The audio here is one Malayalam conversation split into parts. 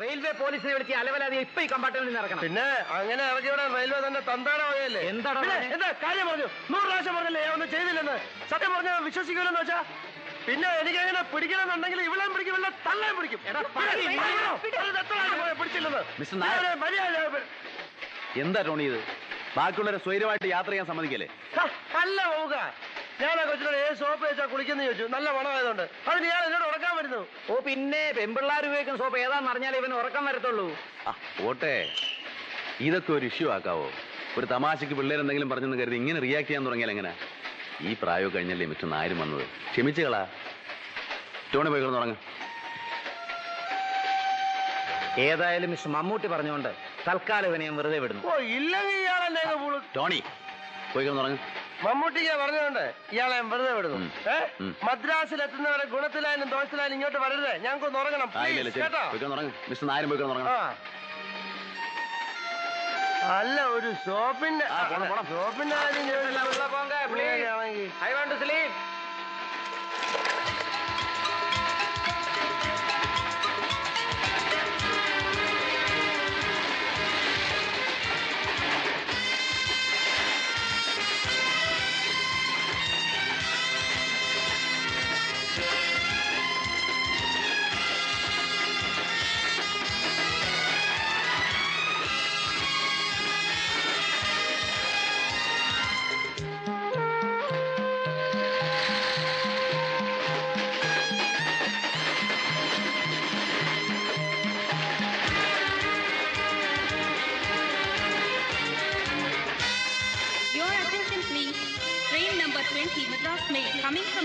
റെയിൽവേ പോലീസിനെ വിളിച്ച് അലവലാതെ ഇപ്പൊ ഈ കമ്പാർട്ട്മെന്റിൽ നിന്ന് ഇറക്കണം. പിന്നെ അങ്ങനെ ഇറക്കിവിടെ റെയിൽവേ തന്നെ തന്താണ വകയല്ലേ? എന്താണ് എന്താ കാര്യം പറഞ്ഞു? നൂറ് പ്രാവശ്യം പറഞ്ഞില്ലേ ഒന്നും ചെയ്തില്ലെന്ന്? സത്യം പറഞ്ഞു വിശ്വസിക്കൂലെന്ന് വെച്ചാ? പിന്നെ എനിക്ക് അങ്ങനെ പിടിക്കണമെന്നുണ്ടെങ്കിൽ ഇവിടെ പിടിക്കും ഇവിടെ തള്ളേം പിടിക്കും പിടിച്ചില്ലെന്ന്. എന്താ ടോണി ഇത്? ബാക്കിയുള്ളവരെ സ്വൈര്യമായിട്ട് യാത്ര ചെയ്യാൻ സമ്മതിക്കല്ലേ? അല്ല പോവുക. ഞാൻ ആ കൊച്ചിനോട് ഏത് സോപ്പ് വെച്ചാ കുളിക്കുന്നു ചോദിച്ചു. നല്ല മണമായതുകൊണ്ട്. അതിന് ഞാൻ എന്നോട് ഉറക്കാൻ വരുന്നു. ഓ പിന്നെ പെമ്പിള്ളാർ ഉപയോഗിക്കുന്ന സോപ്പ് ഏതാന്ന് അറിഞ്ഞാലേ ഇവന് ഉറക്കം വരത്തുള്ളൂ. ആ ഓട്ടെ ഇതൊക്കെ ഒരു ഇഷ്യൂ ആക്കാവോ? ഒരു തമാശക്ക് പിള്ളേരെന്തെങ്കിലും പറഞ്ഞെന്ന് കരുതി ഇങ്ങനെ റിയാക്ട് ചെയ്യാൻ തുടങ്ങിയാൽ എങ്ങനെ? ഈ പ്രായം കഴിഞ്ഞല്ലേ മിസ്റ്റർ നായരും വന്നത്? ക്ഷമിച്ചുകളാ. ടോണി പോയി കിടന്ന് തുടങ്ങ ഏതായാലും മിസ്റ്റർ മമ്മൂട്ടി പറഞ്ഞുകൊണ്ട് തൽക്കാലം ഇവനെ ഞാൻ വെറുതെ വിടുന്നു. ഓ ഇല്ലെങ്കിൽ ടോണി പോയി കിടന്ന് തുടങ്ങ മമ്മൂട്ടിക്ക് പറഞ്ഞുകൊണ്ട് ഇയാളെ ഞാൻ വെറുതെ വിടുന്നു. ഉം. ഏ? ഉം. മദ്രാസിൽ എത്തുന്നവരെ ഗുണത്തിലായാലും ദോഷത്തിലായാലും ഇങ്ങോട്ട് വരരുത്. ഞങ്ങൾക്ക് ഉറങ്ങണം. ഇല്ല ഇല്ല please, കേട്ടോ? മിസ്റ്റർ നായരും പോയി കിടന്ന് ആ. അല്ല ഒരു ഷോപ്പിന്റെ ആ, പോണം, കാര്യം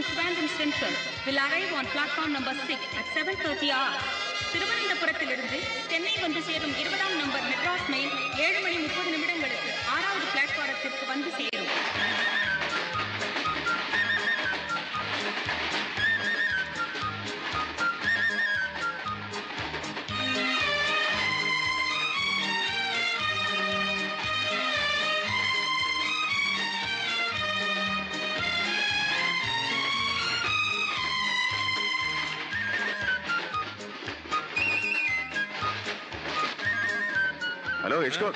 Trivandrum Central will arrive on platform number 6 at 7.30 hours. திருவனந்தபுரத்திலிருந்து Chennai வந்து சேரும் இருபதாம் நம்பர் மெட்ராஸ் மெயில் ஏழு ഹലോ യശ്കോ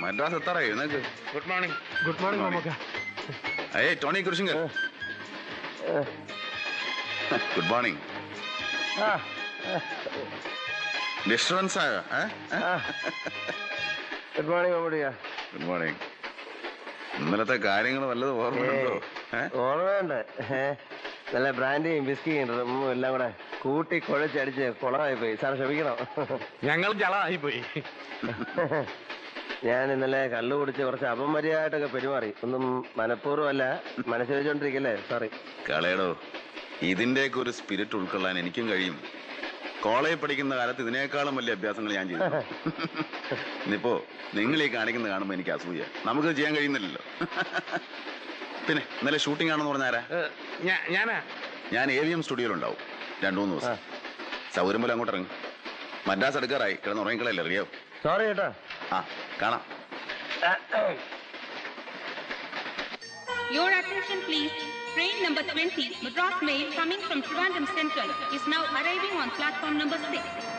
മദ്രാസ് എത്താറായി? നിനക്ക് ഗുഡ് മോർണിംഗ് ഗുഡ് മോർണിംഗ് മാമക്ക ഏയ് ടോണി കുരിശിങ്കർ. ഗുഡ് മോർണിംഗ് ഡിസ്റ്റർബൻസ് ആയോ? ഗുഡ് മോർണിംഗ് മമ്മൂട്ടിക്ക ഗുഡ് മോർണിംഗ് ഇന്നലത്തെ കാര്യങ്ങൾ വല്ലതും ഓർമ്മയുണ്ടോ? ഓർമ്മയുണ്ട്. നല്ല ബ്രാൻഡിയും ബിസ്കിയും എല്ലാം കൂടെ. കൂട്ടി കുഴച്ചടിച്ച് കുളമായി പോയി സാർ ക്ഷമിക്കണം. ഞങ്ങൾ ജളമായി പോയി ഞാൻ ഇന്നലെ കള്ളു കുടിച്ച് കുറച്ച് അപമര്യാദയായിട്ടൊക്കെ പെരുമാറി. ഒന്നും മനഃപൂർവം അല്ല മനസ്സിൽ വെച്ചോണ്ടിരിക്കല്ലേ സോറി കളയടോ. ഇതിന്റെയൊക്കെ ഒരു സ്പിരിറ്റ് ഉൾക്കൊള്ളാൻ എനിക്കും കഴിയും. കോളേജിൽ പഠിക്കുന്ന കാലത്ത് ഇതിനേക്കാളും വലിയ അഭ്യാസങ്ങൾ ഞാൻ ചെയ്തു. ഇന്നിപ്പോ നിങ്ങൾ ഈ കാണിക്കുന്ന കാണുമ്പോ എനിക്ക് അസൂയ. നമുക്ക് ചെയ്യാൻ കഴിയുന്നില്ലല്ലോ. പിന്നെ ഇന്നലെ ഷൂട്ടിംഗ് ആണെന്ന് പറഞ്ഞാരാ? ഞാനാ? ഞാൻ എ വി എം സ്റ്റുഡിയോയിലുണ്ടാവും രണ്ടു മൂന്ന് ദിവസം സൗകര്യം പോലെ അങ്ങോട്ട് ഇറങ്ങി മദ്രാസ് എടുക്കാറായി കിടന്ന് ഉറങ്ങിക്കളല്ലേ അറിയോ സോറി കേട്ടോ ആ കാണാം Your attention please. Train number 20 Madras Mail coming from Trivandrum Central is now arriving on platform number 6.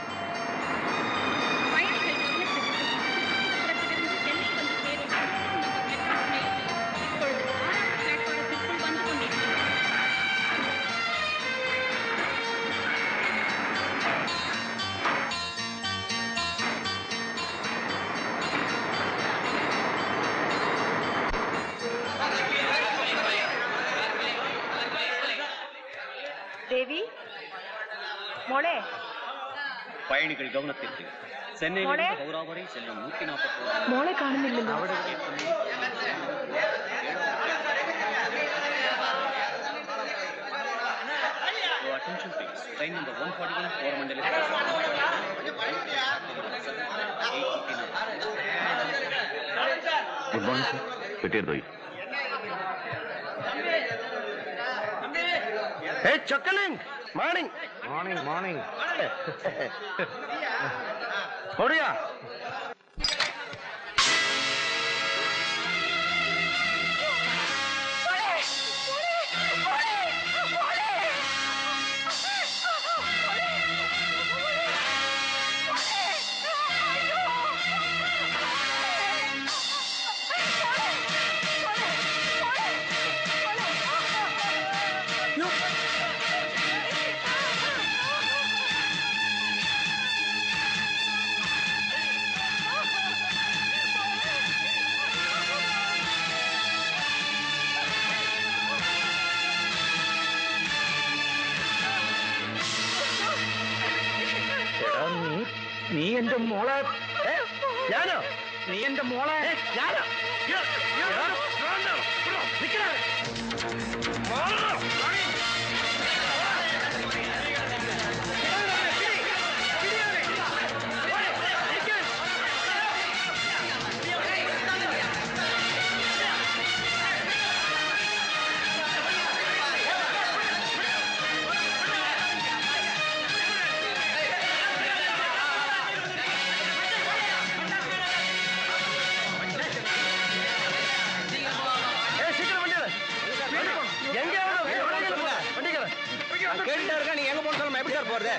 மோளே பயணிகள் கவனத்திற்கு சென்னையிலிருந்து ஹவுரா வரை செல்லும் நூத்தி நாற்பத்தி மோளை காணவில்லை attention please. Train number 141, Coromandel Good morning, sir. Pettir bhai. Hey, Chakaling! Morning morning ഓടിയാ മോളെ നീ എന്റെ മോളെ? ഞാനോ നീ എന്റെ മോളെ ഞാനോ ഇയ്യോ, கேட்டுட்டா இருக்கா நீங்க எங்க போன சொல்லுமா எப்படி சார் போறது?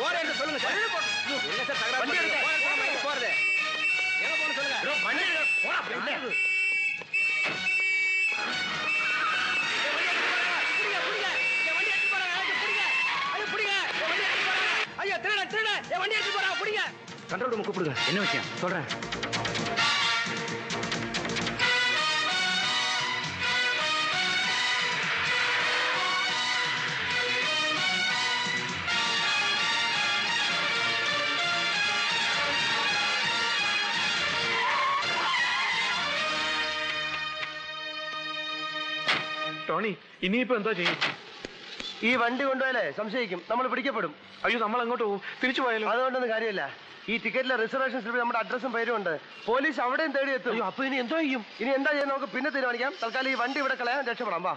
போற என்று சொல்லுங்க சார். என்ன சார் தகராறு போறது. எங்க போன சொல்லுங்க. ஐயா திருட திருட. என் வண்டி எடுத்து போறா புடிங்க. கண்ட்ரோல் ரூம் கூப்பிடுங்க. என்ன விஷயம்? சொல்றேன். ടോണി ഇനിയിപ്പോ എന്താ ചെയ്യും? ഈ വണ്ടി കൊണ്ടുപോയാലേ സംശയിക്കും. നമ്മൾ പിടിക്കപ്പെടും. അയ്യോ നമ്മൾ അങ്ങോട്ട് പോകും. തിരിച്ചു പോയാലും? അതുകൊണ്ടൊന്നും കാര്യമല്ല. ഈ ടിക്കറ്റിലെ റിസർവേഷൻ സ്ലിപ്പിൽ നമ്മുടെ അഡ്രസ്സും പേരും ഉണ്ട്. പോലീസ് അവിടെയും തേടി എത്തും. അയ്യോ അപ്പൊ ഇനി എന്തോ ചെയ്യും? ഇനി എന്താ ചെയ്യുന്നത് നമുക്ക് പിന്നെ തീരുമാനിക്കാം. തൽക്കാലം ഈ വണ്ടി ഇവിടെ കളയാൻ രക്ഷപ്പെടാം. വാ.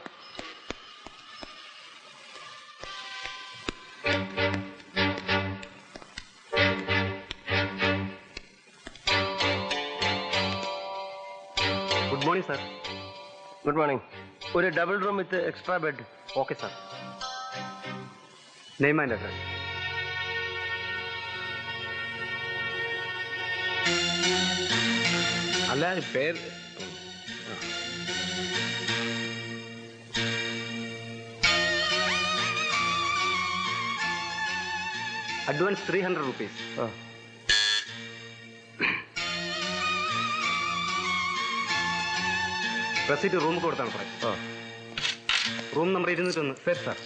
Good morning sir good morning ഒരു double room with extra bed okay sir name and address അല്ല പേര്. Advance three hundred rupees receipt room കൊടുത്താണ് സാർ റൂം നമ്പർ ഇരുന്നൂറ്റൊന്ന് ശരി sir.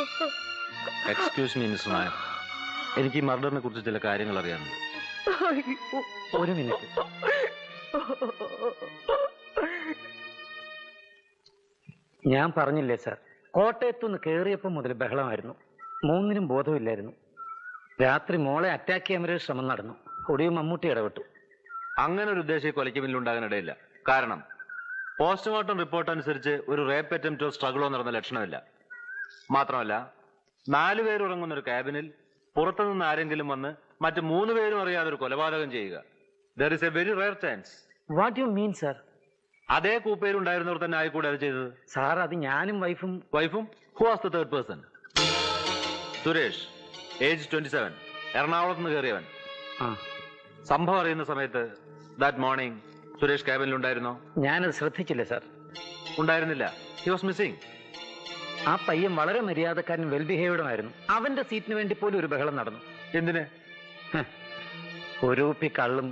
Excuse me miss Nair എനിക്ക് ഈ മർഡറിനെ കുറിച്ച് ചില കാര്യങ്ങൾ അറിയാനുണ്ട്. ഒരു മിനിറ്റ്. ഞാൻ പറഞ്ഞില്ലേ സാർ? കോട്ടയത്തു നിന്ന് കയറിയപ്പോൾ മുതൽ ബഹളമായിരുന്നു. മൂന്നിനും ബോധമില്ലായിരുന്നു. രാത്രി മോളെ അറ്റാക്ക് ചെയ്യാൻ വരെ ശ്രമം നടന്നു. ഒടിയും മമ്മൂട്ടി ഇടപെട്ടു. അങ്ങനെ ഒരു ഉദ്ദേശം ഈ കൊലയ്ക്ക് പിന്നിലുണ്ടാകാനിടയില്ല കാരണം പോസ്റ്റ്മോർട്ടം റിപ്പോർട്ട് അനുസരിച്ച് ഒരു റേപ്പ് അറ്റംപ്റ്റോ സ്ട്രഗിളോ നടന്ന ലക്ഷണമില്ല. മാത്രമല്ല നാലു പേർ ഉറങ്ങുന്ന ഒരു ക്യാബിനിൽ പുറത്തുനിന്ന് ആരെങ്കിലും വന്ന് മറ്റ് മൂന്ന് പേരും അറിയാതെ ഒരു കൊലപാതകം ചെയ്യുക. There is a very rare chance what you mean sir അതേ കൂപ്പേരുണ്ടായിരുന്നവർ തന്നെ ആയിക്കൂടെ അത് ചെയ്തത്? സാർ അത് ഞാനും വൈഫും വൈഫും who was the third person Suresh age twenty seven എറണാകുളത്ത് നിന്ന് കയറിയവൻ. സംഭവം അറിയുന്ന സമയത്ത് ദാറ്റ് മോർണിംഗ് സുരേഷ് ക്യാബിനിൽ ഉണ്ടായിരുന്നോ? ഞാനത് ശ്രദ്ധിച്ചില്ല സാർ ഉണ്ടായിരുന്നില്ല. ഹി വാസ് മിസ്സിംഗ് ആ പയ്യൻ വളരെ മര്യാദക്കാരൻ വെൽ ബിഹേവ്ഡുമായിരുന്നു അവന്റെ സീറ്റിന് വേണ്ടി പോലും ഒരു ബഹളം നടന്നു എന്തിന് ഹ്. ഒരു കുപ്പി കള്ളും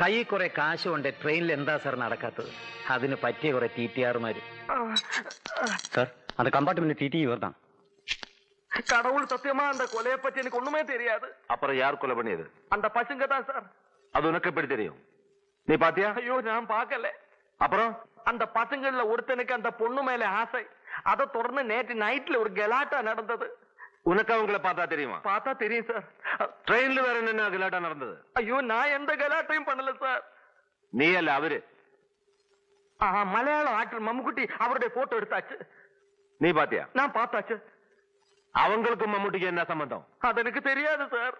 കൈ കുറെ കാശ് കൊണ്ട് ട്രെയിനിൽ എന്താ സാർ നടക്കാത്തത് അതിന് പറ്റിയ കുറെ ടി ടി ആർമാര് സാർ അത് കമ്പാർട്ട്മെന്റ് ടി ടി വരുന്ന கடவுள் சத்தியமா அந்த கொலையை பத்தி எனக்கு ஒண்ணுமே தெரியாது அப்புறம் யார் கொலை பண்ணியது அந்த பசங்க தான் சார் அது உனக்கு எப்படி தெரியும் நீ பாத்தியா ஐயோ நான் பார்க்கல அப்புறம் அந்த பசங்கள்ல ஒருத்தனுக்கு அந்த பொண்ணு மேல ஆசை அதை தொடர்ந்து நேற்று நைட்ல ஒரு கெலாட்டா நடந்தது. உனக்கு அவங்கள பார்த்தா தெரியுமா? பார்த்தா தெரியும் சார். ட்ரெயின்ல வேற என்ன கலாட்டா நடந்தது. ஐயோ நான் எந்த கலாட்டையும் பண்ணல சார். நீ அல்ல அவரு. ஆ, மலையாள ஆக்டர் மம்முக்குட்டி அவருடைய போட்டோ எடுத்தாச்சு. நீ பாத்தியா? நான் பார்த்தாச்சு. அவங்களுக்கும் மம்முட்டிக்கு என்ன சம்பந்தம்? அது எனக்கு தெரியாது சார்.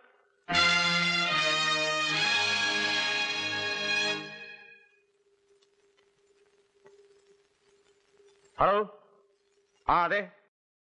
ഹലോ ആ അതെ